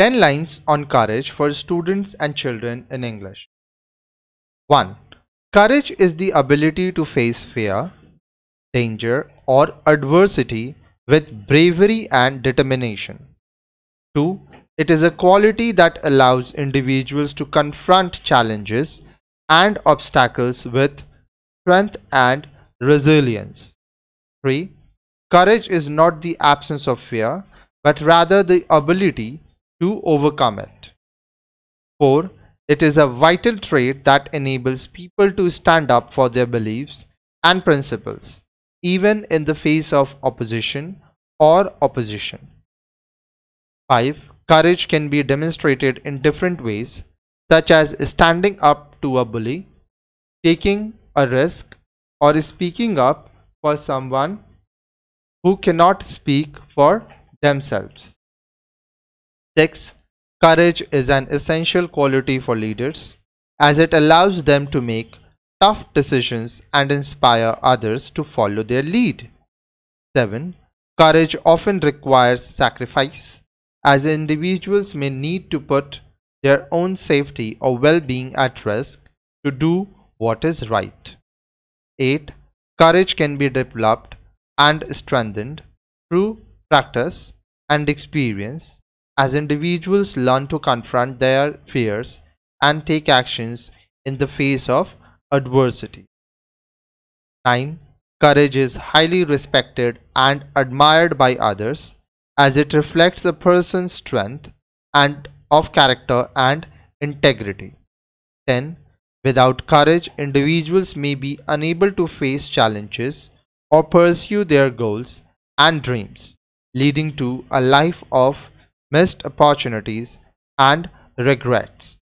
10 lines on courage for students and children in English. 1. Courage is the ability to face fear, danger, or adversity with bravery and determination. 2. It is a quality that allows individuals to confront challenges and obstacles with strength and resilience. 3. Courage is not the absence of fear, but rather the ability to overcome it. 4. It is a vital trait that enables people to stand up for their beliefs and principles, even in the face of opposition or opposition. 5. Courage can be demonstrated in different ways, such as standing up to a bully, taking a risk, or speaking up for someone who cannot speak for themselves. 6. Courage is an essential quality for leaders as it allows them to make tough decisions and inspire others to follow their lead. 7. Courage often requires sacrifice as individuals may need to put their own safety or well-being at risk to do what is right. 8. Courage can be developed and strengthened through practice and experience as individuals learn to confront their fears and take actions in the face of adversity. 9. Courage is highly respected and admired by others as it reflects a person's strength and of character and integrity. 10. Without courage, individuals may be unable to face challenges or pursue their goals and dreams, leading to a life of missed opportunities and regrets.